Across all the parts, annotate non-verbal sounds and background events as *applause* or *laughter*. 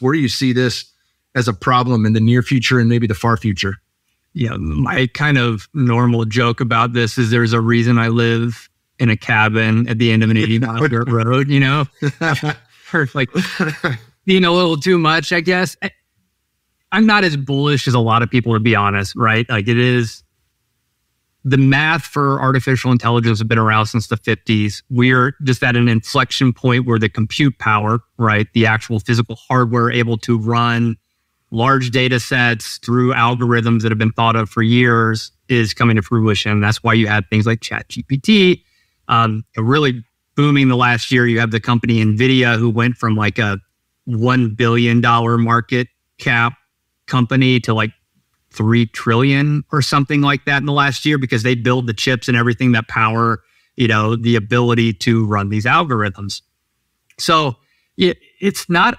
Where do you see this as a problem in the near future and maybe the far future? Yeah, my kind of normal joke about this is there's a reason I live in a cabin at the end of an *laughs* 80 mile dirt road, you know? *laughs* *laughs* or like being a little too much, I guess. I'm not as bullish as a lot of people, to be honest, right? Like it is the math for artificial intelligence has been around since the 50s. We're just at an inflection point where the compute power, right, the actual physical hardware able to run large data sets through algorithms that have been thought of for years is coming to fruition. That's why you have things like ChatGPT. Um, really booming the last year. You have the company NVIDIA who went from like a $1 billion market cap company to like 3 trillion or something like that in the last year because they build the chips and everything that power, you know, the ability to run these algorithms. So it, it's not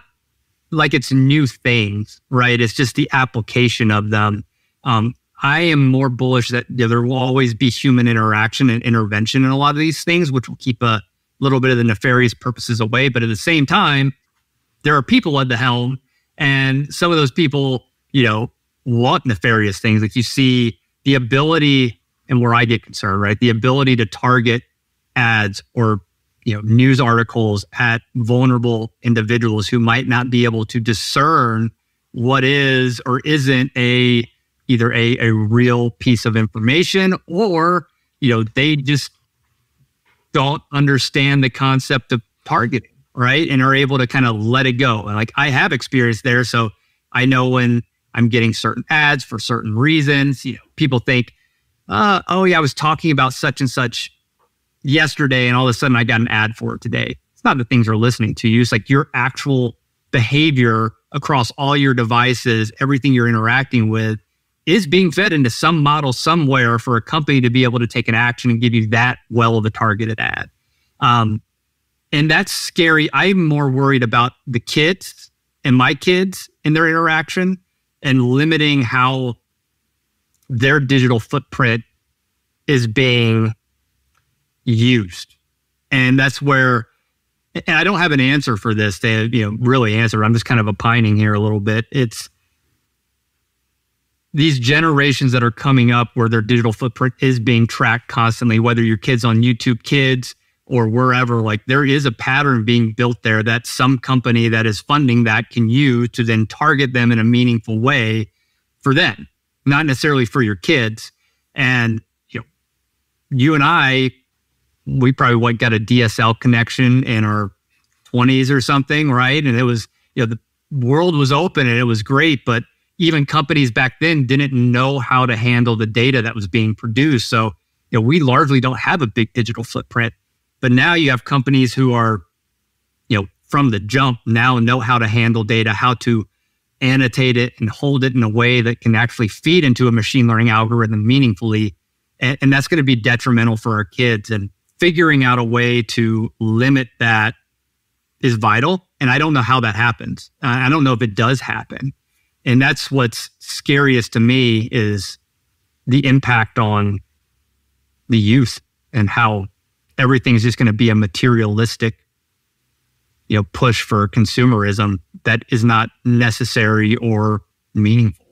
like it's new things, right? It's just the application of them. Um, I am more bullish that you know, there will always be human interaction and intervention in a lot of these things, which will keep a little bit of the nefarious purposes away. But at the same time, there are people at the helm, and some of those people, you know, want nefarious things. Like you see the ability, and where I get concerned, right? The ability to target ads or you know news articles at vulnerable individuals who might not be able to discern what is or isn't a either a, a real piece of information or you know they just don't understand the concept of targeting right and are able to kind of let it go and like i have experience there so i know when I'm getting certain ads for certain reasons. You know, people think, uh, oh yeah, I was talking about such and such yesterday, and all of a sudden I got an ad for it today. It's not that things are listening to you. It's like your actual behavior across all your devices, everything you're interacting with is being fed into some model somewhere for a company to be able to take an action and give you that well of a targeted ad. Um, and that's scary. I'm more worried about the kids and my kids and their interaction and limiting how their digital footprint is being used. And that's where and I don't have an answer for this to you know really answer. I'm just kind of opining here a little bit. It's these generations that are coming up where their digital footprint is being tracked constantly, whether your kids on YouTube Kids or wherever, like there is a pattern being built there that some company that is funding that can use to then target them in a meaningful way for them, not necessarily for your kids. And you know, you and I, we probably what got a DSL connection in our 20s or something, right? And it was, you know, the world was open and it was great, but even companies back then didn't know how to handle the data that was being produced. So, you know, we largely don't have a big digital footprint but now you have companies who are, you know, from the jump now know how to handle data, how to annotate it and hold it in a way that can actually feed into a machine learning algorithm meaningfully. And, and that's going to be detrimental for our kids. And figuring out a way to limit that is vital. And I don't know how that happens. I don't know if it does happen. And that's what's scariest to me is the impact on the youth and how everything's just going to be a materialistic you know push for consumerism that is not necessary or meaningful